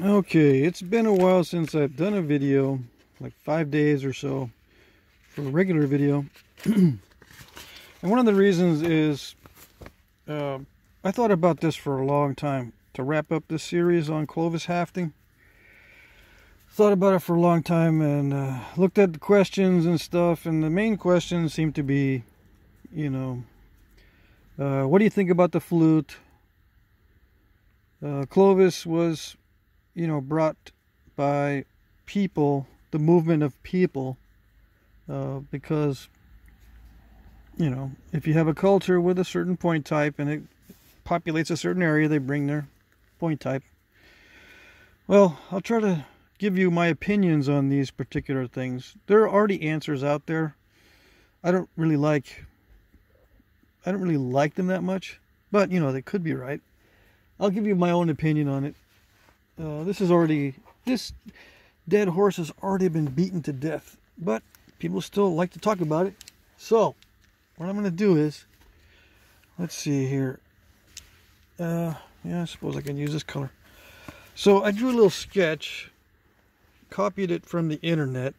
Okay, it's been a while since I've done a video, like five days or so, for a regular video. and one of the reasons is uh, I thought about this for a long time to wrap up this series on Clovis hafting. Thought about it for a long time and uh, looked at the questions and stuff, and the main questions seem to be, you know, uh, what do you think about the flute? Uh, Clovis was you know, brought by people, the movement of people, uh, because, you know, if you have a culture with a certain point type and it populates a certain area, they bring their point type. Well, I'll try to give you my opinions on these particular things. There are already answers out there. I don't really like I don't really like them that much, but you know, they could be right. I'll give you my own opinion on it. Uh, this is already this dead horse has already been beaten to death, but people still like to talk about it. So, what I'm going to do is, let's see here. Uh, yeah, I suppose I can use this color. So I drew a little sketch, copied it from the internet.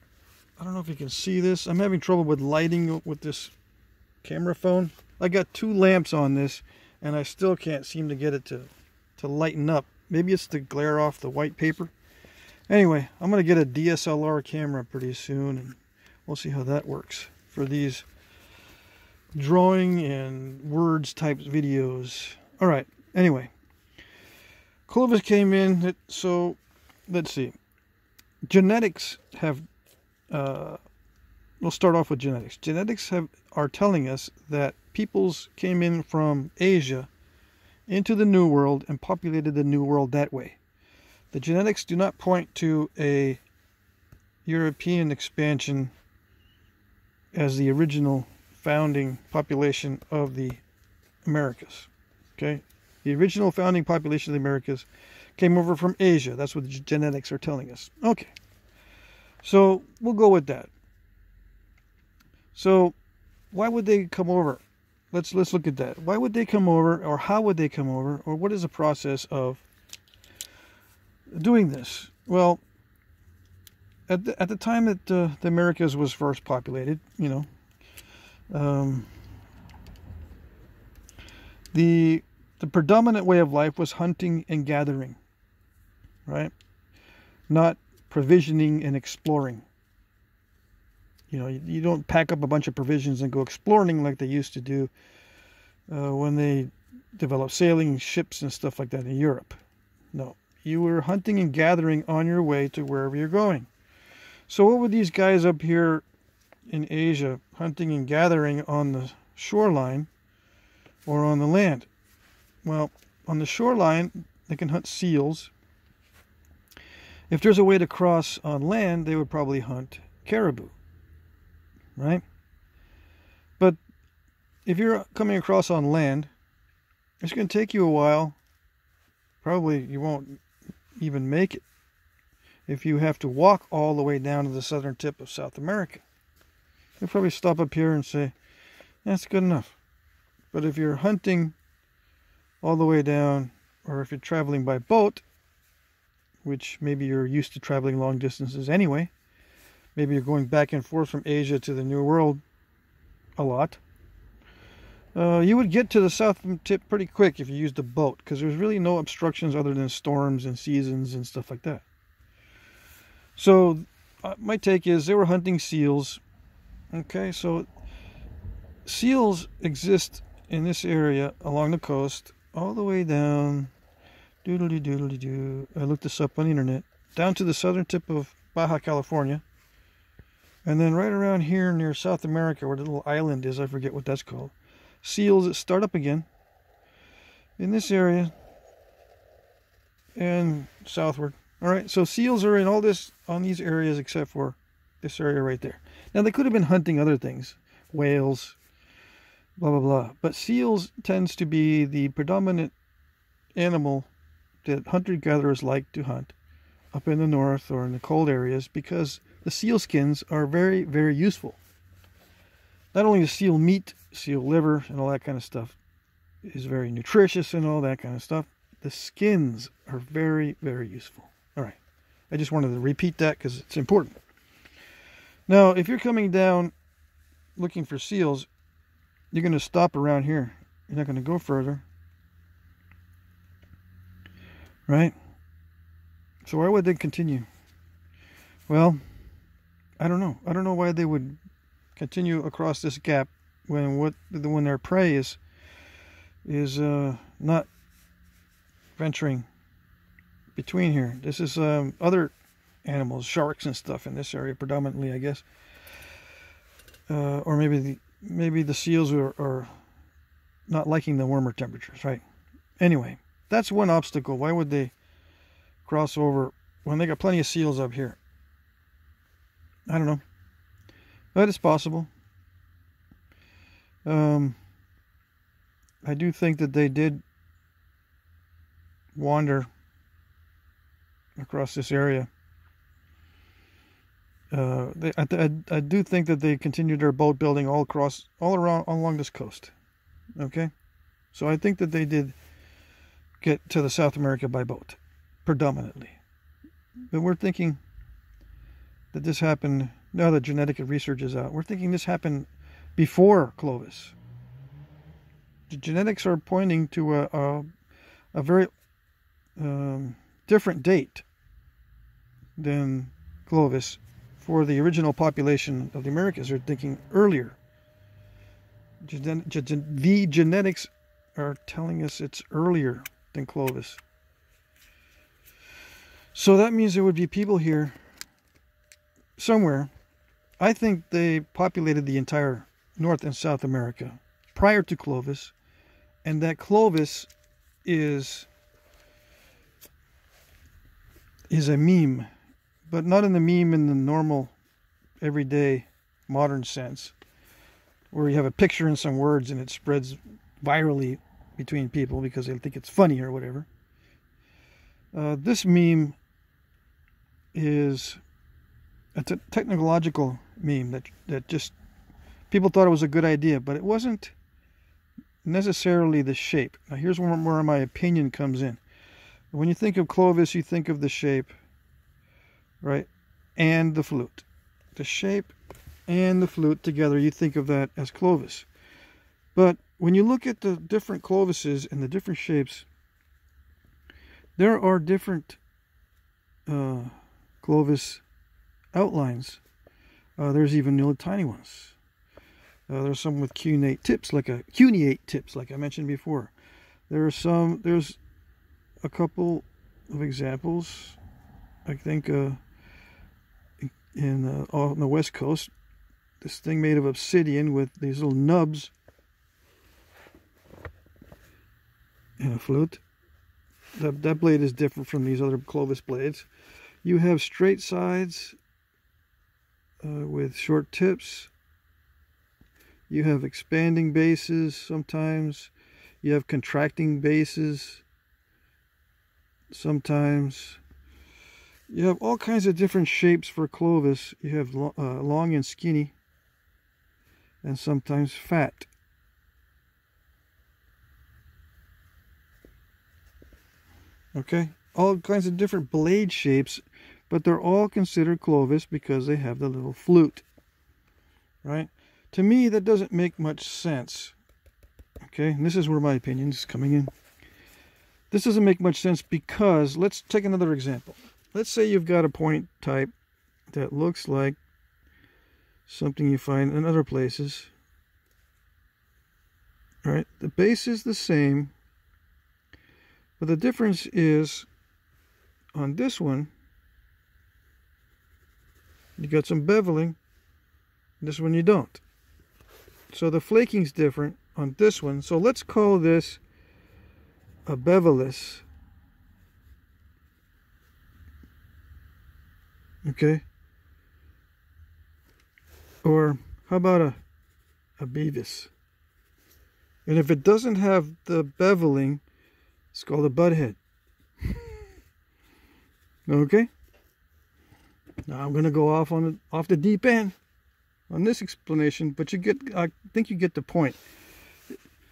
I don't know if you can see this. I'm having trouble with lighting with this camera phone. I got two lamps on this, and I still can't seem to get it to to lighten up. Maybe it's the glare off the white paper. Anyway, I'm going to get a DSLR camera pretty soon and we'll see how that works for these drawing and words type videos. All right, anyway. Clovis came in, so let's see. Genetics have, uh, we'll start off with genetics. Genetics have are telling us that peoples came in from Asia into the New World and populated the New World that way. The genetics do not point to a European expansion as the original founding population of the Americas. Okay? The original founding population of the Americas came over from Asia. That's what the genetics are telling us. Okay. So we'll go with that. So why would they come over? Let's let's look at that. Why would they come over, or how would they come over, or what is the process of doing this? Well, at the, at the time that uh, the Americas was first populated, you know, um, the the predominant way of life was hunting and gathering, right? Not provisioning and exploring. You know, you, don't pack up a bunch of provisions and go exploring like they used to do uh, when they developed sailing ships and stuff like that in Europe. No, you were hunting and gathering on your way to wherever you're going. So, what were these guys up here in Asia hunting and gathering on the shoreline or on the land? Well, on the shoreline, they can hunt seals. If there's a way to cross on land, they would probably hunt caribou right? But if you're coming across on land, it's going to take you a while. Probably you won't even make it if you have to walk all the way down to the southern tip of South America. You'll probably stop up here and say, that's good enough. But if you're hunting all the way down, or if you're traveling by boat, which maybe you're used to traveling long distances anyway, maybe you're going back and forth from Asia to the New World a lot. Uh, you would get to the south tip pretty quick if you used a boat because there's really no obstructions other than storms and seasons and stuff like that. So, uh, my take is they were hunting seals. Okay, so seals exist in this area along the coast all the way down. Doodly doodly doo. I looked this up on the internet. Down to the southern tip of Baja California and then right around here near South America, where the little island is, I forget what that's called, seals that start up again in this area and southward. All right, so seals are in all this on these areas except for this area right there. Now they could have been hunting other things, whales, blah blah blah. But seals tends to be the predominant animal that hunter gatherers like to hunt up in the north or in the cold areas because the seal skins are very, very useful. Not only the seal meat, seal liver, and all that kind of stuff is very nutritious and all that kind of stuff, the skins are very, very useful. All right. I just wanted to repeat that because it's important. Now, if you're coming down looking for seals, you're going to stop around here. You're not going to go further. Right? So why would they continue? Well, I don't know. I don't know why they would continue across this gap when what when their prey is is uh, not venturing between here. This is um, other animals, sharks and stuff in this area predominantly, I guess. Uh, or maybe the maybe the seals are, are not liking the warmer temperatures, right? Anyway, that's one obstacle. Why would they cross over when they got plenty of seals up here? I don't know. But it's possible. Um, I do think that they did wander across this area. Uh, they, I, I, I, do think that they continued their boat building all across, all around, all along this coast. Okay, so I think that they did get to the South America by boat, predominantly. But we're thinking that this happened. Now that genetic research is out, we're thinking this happened before Clovis. The genetics are pointing to a a, a very um, different date than Clovis for the original population of the Americas They're thinking earlier. The genetics are telling us it's earlier than Clovis. So that means there would be people here somewhere. I think they populated the entire North and South America prior to Clovis, and that Clovis is is a meme, but not in the meme in the normal, everyday, modern sense, where you have a picture and some words and it spreads virally between people because they think it's funny or whatever. Uh, this meme is a t- technological meme that that just people thought it was a good idea, but it wasn't necessarily the shape. Now, here's where, where my opinion comes in. When you think of Clovis, you think of the shape, right? And the flute. The shape and the flute together, you think of that as Clovis. But when you look at the different Clovises and the different shapes, there are different uh, Clovis outlines. Uh, there's even little tiny ones. Uh, there's some with cuneate tips, like a cuneate tips, like I mentioned before. There are some. There's a couple of examples. I think uh, in uh, on the west coast, this thing made of obsidian with these little nubs and a flute. That, that blade is different from these other Clovis blades. You have straight sides uh, with short tips. You have expanding bases sometimes. You have contracting bases sometimes. You have all kinds of different shapes for Clovis. You have lo uh, long and skinny, and sometimes fat. Okay, all kinds of different blade shapes, but they're all considered Clovis because they have the little flute. Right? To me, that doesn't make much sense. Okay, and this is where my opinion is coming in. This doesn't make much sense because, let's take another example. Let's say you've got a point type that looks like something you find in other places. Right, the base is the same, but the difference is on this one, you got some beveling, this one you don't. So the flaking's different on this one. So let's call this a beveless. Okay. Or how about a, a beavis? And if it doesn't have the beveling, it's called a butthead. okay? Now I'm going to go off on the, off the deep end on this explanation, but you get I think you get the point.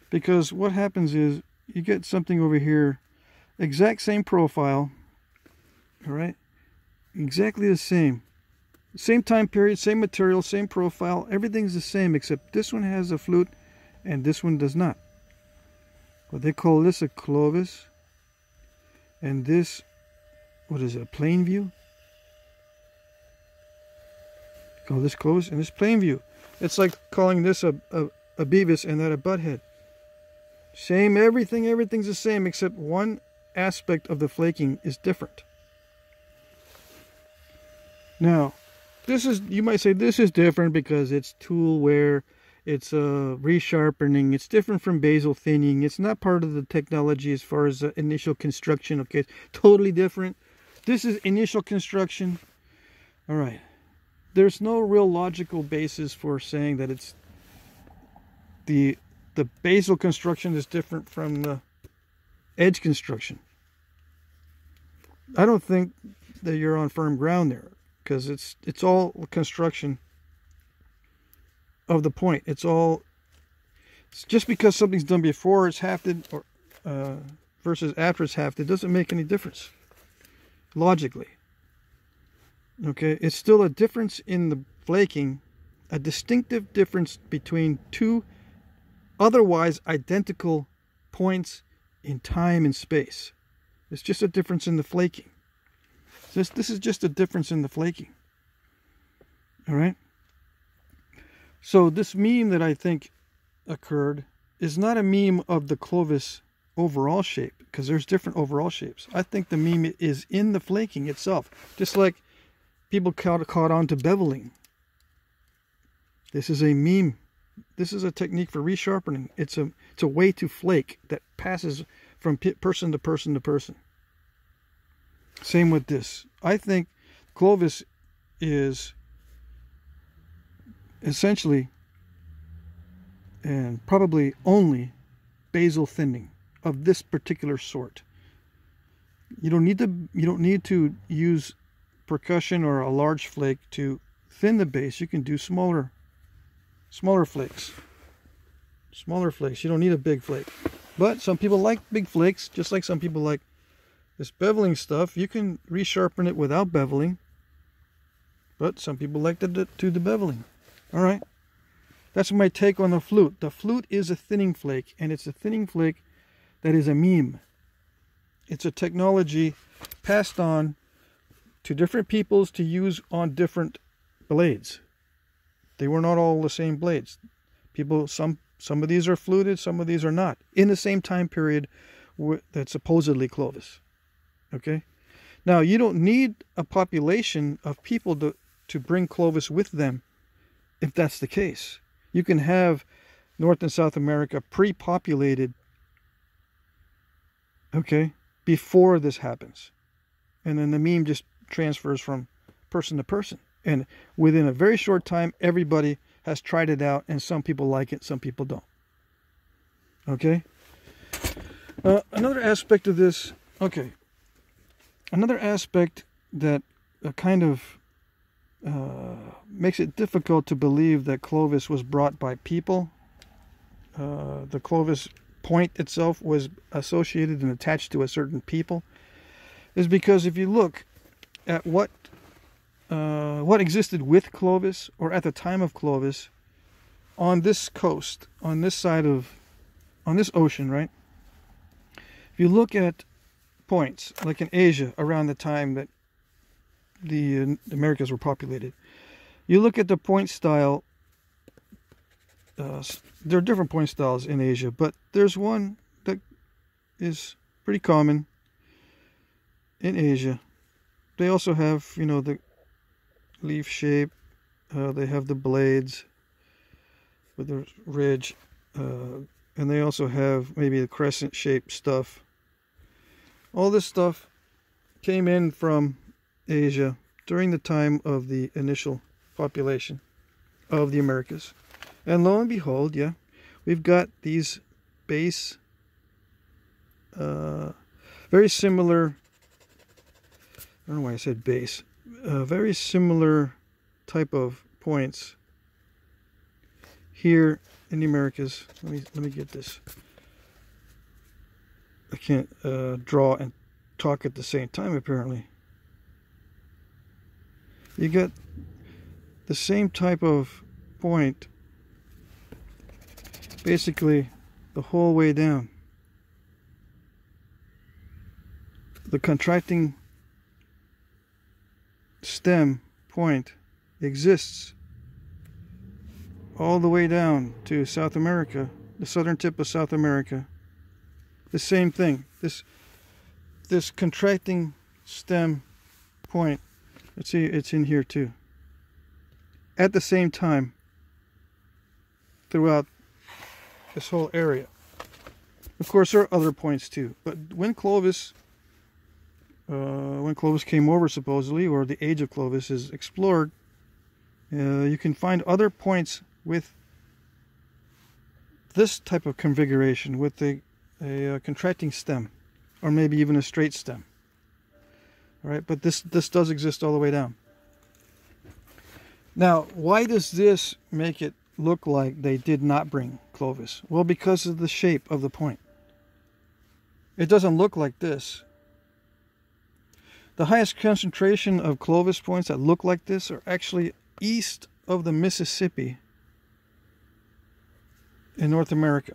Because what happens is you get something over here, exact same profile, all right? exactly the same. Same time period, same material, same profile. Everything's the same except this one has a flute and this one does not. What they call this a Clovis. And this, what is it, a Plainview? Call this close and this Plainview. It's like calling this a, a, a Beavis and that a Butthead. Same, everything, everything's the same except one aspect of the flaking is different. Now, this is, you might say this is different because it's tool wear, it's uh, resharpening, it's different from basal thinning, it's not part of the technology as far as uh, initial construction, okay, totally different. This is initial construction. All right. There's no real logical basis for saying that it's the the basal construction is different from the edge construction. I don't think that you're on firm ground there because it's it's all construction of the point. It's all it's just because something's done before it's hafted or uh, versus after it's hafted doesn't make any difference logically. Okay, it's still a difference in the flaking, a distinctive difference between two otherwise identical points in time and space. It's just a difference in the flaking. This, this is just a difference in the flaking. All right? So this meme that I think occurred is not a meme of the Clovis overall shape because there's different overall shapes. I think the meme is in the flaking itself. Just like people caught, caught on to beveling. This is a meme. This is a technique for resharpening. It's a, it's a way to flake that passes from person to person to person. Same with this. I think Clovis is essentially and probably only basal thinning of this particular sort. You don't need to you don't need to use percussion or a large flake to thin the base. You can do smaller smaller flakes. Smaller flakes. You don't need a big flake. But some people like big flakes, just like some people like this beveling stuff. You can resharpen it without beveling. But some people like to do the beveling. All right. That's my take on the flute. The flute is a thinning flake, and it's a thinning flake that is a meme. It's a technology passed on to different peoples to use on different blades. They were not all the same blades. People, some some of these are fluted, some of these are not. In the same time period that supposedly Clovis. Okay? Now, you don't need a population of people to, to bring Clovis with them if that's the case. You can have North and South America pre-populated, okay, before this happens. And then the meme just transfers from person to person. And within a very short time, everybody has tried it out, and some people like it, some people don't. Okay? Uh, another aspect of this, okay, another aspect that uh, kind of uh, makes it difficult to believe that Clovis was brought by people. Uh, the Clovis point itself was associated and attached to a certain people, is because if you look at what uh, what existed with Clovis or at the time of Clovis on this coast, on this side of, on this ocean, right? If you look at points, like in Asia around the time that the uh, Americas were populated, you look at the point style. Uh, there are different point styles in Asia, but there's one that is pretty common in Asia. They also have, you know, the leaf shape. Uh, they have the blades with the ridge. Uh, and they also have maybe the crescent shaped stuff. All this stuff came in from Asia during the time of the initial population of the Americas. And lo and behold, yeah, we've got these base, uh, very similar, I don't know why I said base, a very similar type of points here in the Americas. Let me let me get this. I can't uh, draw and talk at the same time apparently. you get the same type of point basically the whole way down. The contracting stem point exists all the way down to South America, the southern tip of South America. The same thing. This this contracting stem point. Let's see, it's in here too. At the same time throughout this whole area. Of course, there are other points too. But when Clovis, uh, when Clovis came over supposedly, or the age of Clovis is explored, uh, you can find other points with this type of configuration, with a, a, a contracting stem, or maybe even a straight stem. All right, but this this does exist all the way down. Now, why does this make it look like they did not bring Clovis? Well, because of the shape of the point. It doesn't look like this. The highest concentration of Clovis points that look like this are actually east of the Mississippi in North America.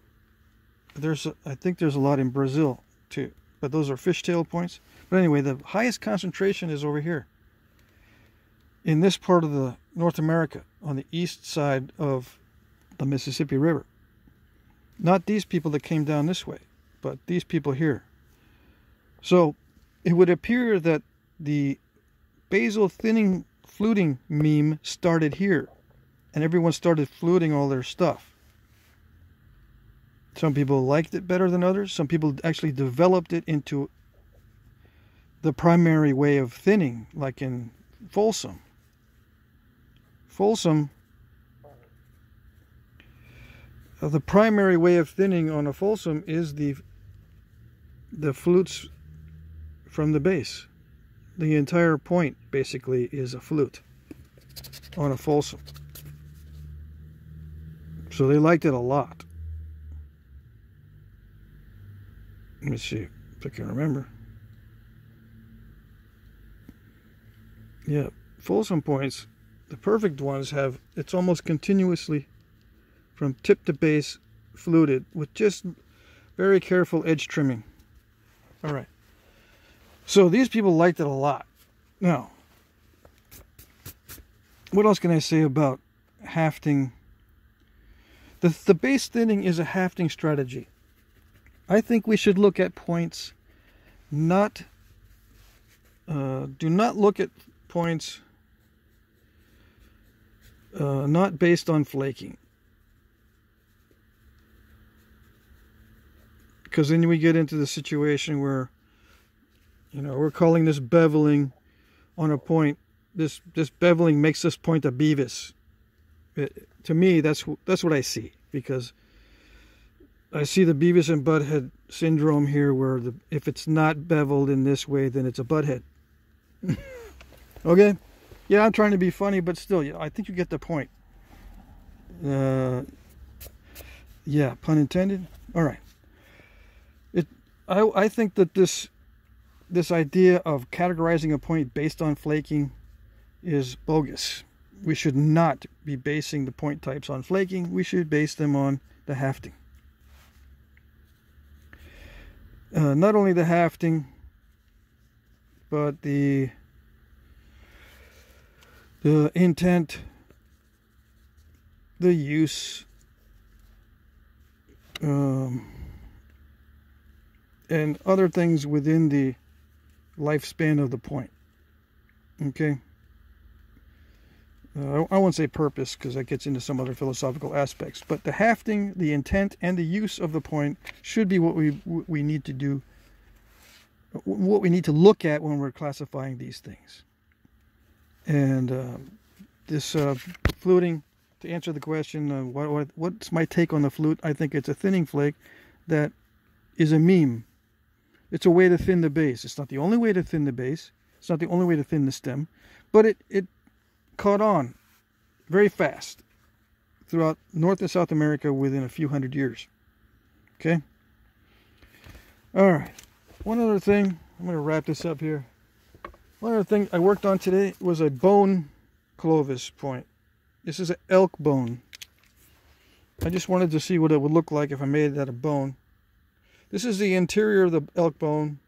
There's, a, I think there's a lot in Brazil too, but those are fishtail points. But anyway, the highest concentration is over here in this part of the North America on the east side of the Mississippi River. Not these people that came down this way, but these people here. So it would appear that the basal thinning fluting meme started here and everyone started fluting all their stuff. Some people liked it better than others. Some people actually developed it into the primary way of thinning, like in Folsom. Folsom, uh, the primary way of thinning on a Folsom is the the flutes from the base. The entire point basically is a flute on a Folsom. So they liked it a lot. Let me see if I can remember. Yeah, Folsom points the perfect ones have, it's almost continuously from tip to base fluted with just very careful edge trimming. All right. So these people liked it a lot. Now, what else can I say about hafting? The, the base thinning is a hafting strategy. I think we should look at points not, uh, do not look at points uh, not based on flaking. Because then we get into the situation where, you know, we're calling this beveling on a point. This this beveling makes this point a Beavis. It, to me, that's that's what I see because I see the Beavis and Butthead syndrome here, where the, if it's not beveled in this way, then it's a butthead. okay. Yeah, I'm trying to be funny, but still, yeah, I think you get the point. Uh, yeah, pun intended. All right. It, I, I think that this, this idea of categorizing a point based on flaking is bogus. We should not be basing the point types on flaking. We should base them on the hafting. Uh, not only the hafting, but the the intent, the use, um, and other things within the lifespan of the point. Okay. Uh, I won't say purpose because that gets into some other philosophical aspects, but the hafting, the intent, and the use of the point should be what we we need to do, what we need to look at when we're classifying these things. And uh, this uh, fluting, to answer the question, uh, what, what, what's my take on the flute? I think it's a thinning flake that is a meme. It's a way to thin the base. It's not the only way to thin the base. It's not the only way to thin the stem, but it, it caught on very fast throughout North and South America within a few hundred years. Okay? All right. One other thing, I'm going to wrap this up here. One other thing I worked on today was a bone Clovis point. This is an elk bone. I just wanted to see what it would look like if I made it out of bone. This is the interior of the elk bone.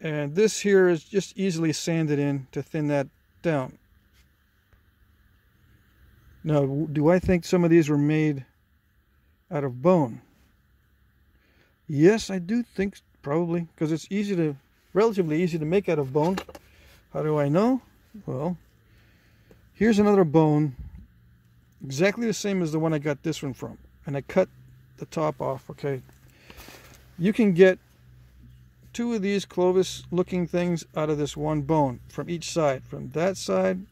And this here is just easily sanded in to thin that down. Now, do I think some of these were made out of bone? Yes, I do think probably because it's easy to, relatively easy to make out of bone. How do I know? Well, here's another bone, exactly the same as the one I got this one from. And I cut the top off, okay. You can get two of these Clovis looking things out of this one bone from each side, from that side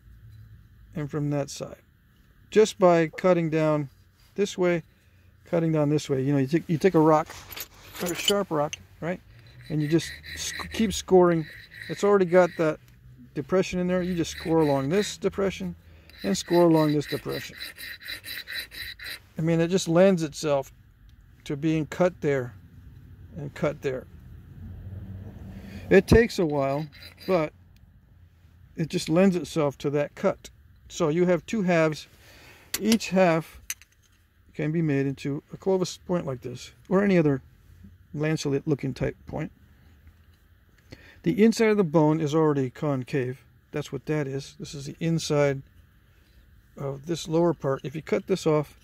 and from that side just by cutting down this way, cutting down this way. You know, you take, you take a rock, a sharp rock, right? And you just sc keep scoring. It's already got that depression in there. You just score along this depression and score along this depression. I mean, it just lends itself to being cut there and cut there. It takes a while, but it just lends itself to that cut. So you have two halves each half can be made into a Clovis point like this, or any other lancelet looking type point. The inside of the bone is already concave. That's what that is. This is the inside of this lower part. If you cut this off,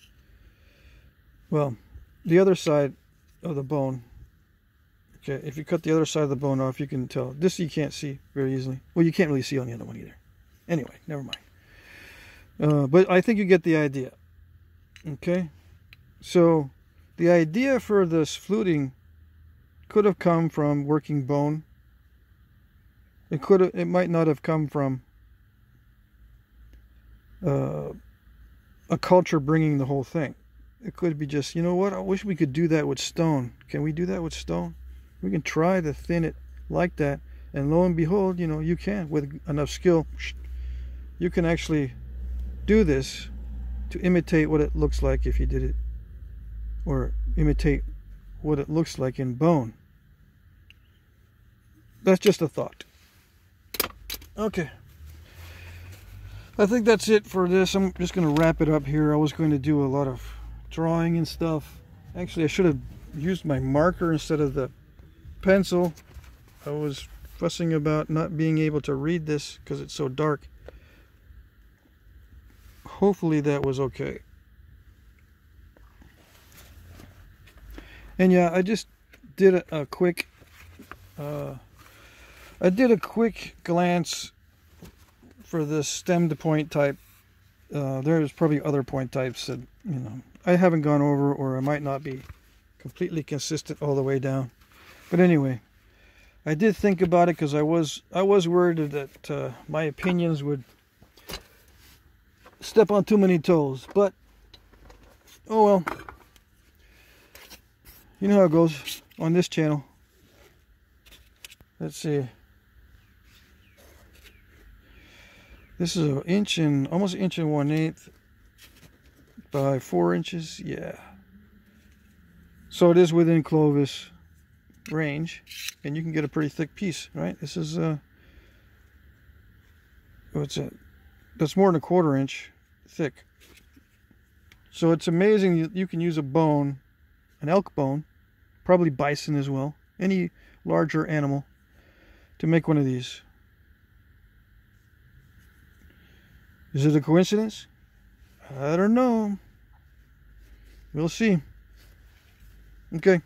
well, the other side of the bone, okay, if you cut the other side of the bone off, you can tell. This you can't see very easily. Well, you can't really see on the other one either. Anyway, never mind. Uh, but I think you get the idea. Okay? So, the idea for this fluting could have come from working bone. It could have, it might not have come from uh, a culture bringing the whole thing. It could be just, you know what? I wish we could do that with stone. Can we do that with stone? We can try to thin it like that, and lo and behold, you know, you can with enough skill. You can actually do this to imitate what it looks like if you did it, or imitate what it looks like in bone. That's just a thought. Okay. I think that's it for this. I'm just going to wrap it up here. I was going to do a lot of drawing and stuff. Actually, I should have used my marker instead of the pencil. I was fussing about not being able to read this because it's so dark hopefully that was okay. And yeah, I just did a, a quick, uh, I did a quick glance for the stem to point type. Uh, there's probably other point types that, you know, I haven't gone over or I might not be completely consistent all the way down. But anyway, I did think about it because I was I was worried that uh, my opinions would step on too many toes. But, oh well. You know how it goes on this channel. Let's see. This is an inch and almost an inch and one eighth by four inches. Yeah. So it is within Clovis range, and you can get a pretty thick piece, right? This is uh, what's it? That's more than a quarter inch thick. So it's amazing you, you can use a bone, an elk bone, probably bison as well, any larger animal, to make one of these. Is it a coincidence? I don't know. We'll see. Okay.